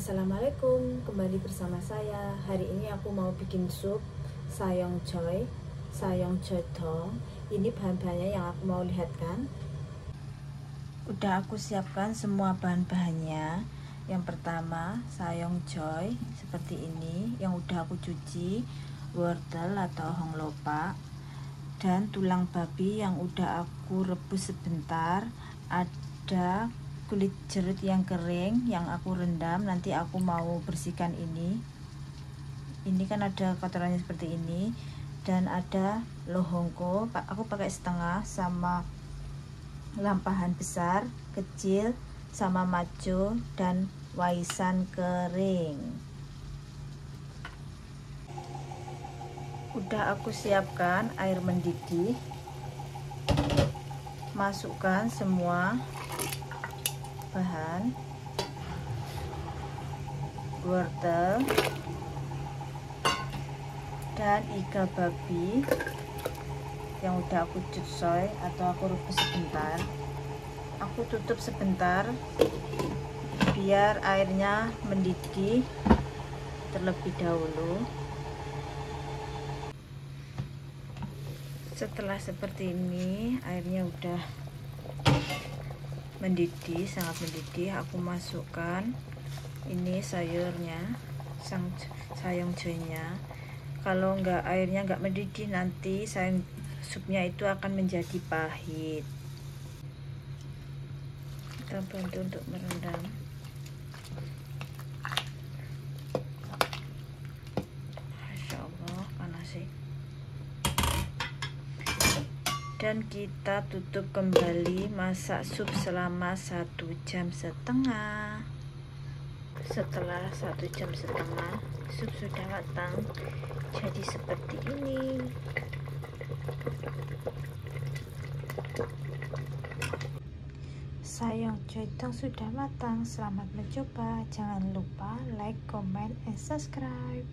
Assalamualaikum, kembali bersama saya. Hari ini aku mau bikin sup sayong choy, sayong choy tong. Ini bahan-bahannya yang aku mau lihatkan. Udah aku siapkan semua bahan-bahannya. Yang pertama, sayong choy seperti ini yang udah aku cuci, wortel atau honglopa dan tulang babi yang udah aku rebus sebentar. Ada kulit jeruk yang kering yang aku rendam nanti aku mau bersihkan ini. Ini kan ada kotorannya seperti ini dan ada lohongko aku pakai setengah sama lampahan besar kecil sama maco dan waisan kering. Udah aku siapkan air mendidih. Masukkan semua bahan wortel. Dan iga babi yang udah aku cucoy atau aku rebus sebentar. Aku tutup sebentar biar airnya mendidih terlebih dahulu. Setelah seperti ini airnya udah mendidih sangat mendidih. Aku masukkan ini sayurnya sang sayang joynya kalau enggak airnya enggak mendidih nanti sayang supnya itu akan menjadi pahit. Kita bantu untuk merendam dan kita tutup kembali masak sup selama satu jam setengah. Setelah satu jam setengah sup sudah matang. Jadi seperti ini. Sayang jodong sudah matang. Selamat mencoba. Jangan lupa like comment and subscribe